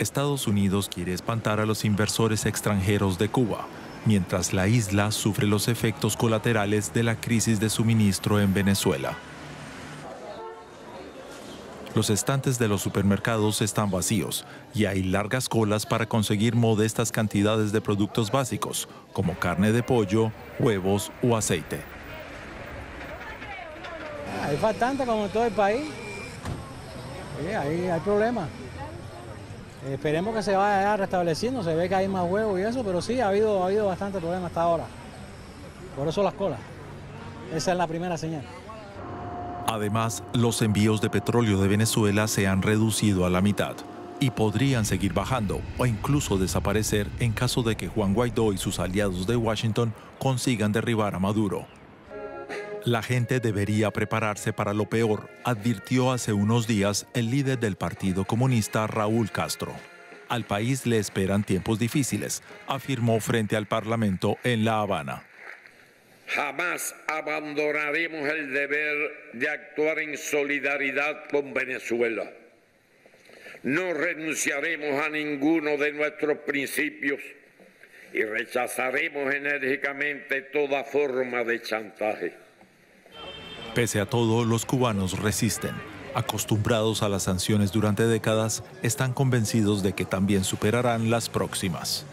Estados Unidos quiere espantar a los inversores extranjeros de Cuba, mientras la isla sufre los efectos colaterales de la crisis de suministro en Venezuela. Los estantes de los supermercados están vacíos y hay largas colas para conseguir modestas cantidades de productos básicos, como carne de pollo, huevos o aceite. Hay faltante como en todo el país. Sí, ahí hay problemas. Esperemos que se vaya restableciendo, se ve que hay más huevos y eso, pero sí, ha habido, ha habido bastante problema hasta ahora. Por eso las colas. Esa es la primera señal. Además, los envíos de petróleo de Venezuela se han reducido a la mitad y podrían seguir bajando o incluso desaparecer en caso de que Juan Guaidó y sus aliados de Washington consigan derribar a Maduro. La gente debería prepararse para lo peor, advirtió hace unos días el líder del Partido Comunista Raúl Castro. Al país le esperan tiempos difíciles, afirmó frente al Parlamento en La Habana. Jamás abandonaremos el deber de actuar en solidaridad con Venezuela. No renunciaremos a ninguno de nuestros principios y rechazaremos enérgicamente toda forma de chantaje. Pese a todo, los cubanos resisten. Acostumbrados a las sanciones durante décadas, están convencidos de que también superarán las próximas.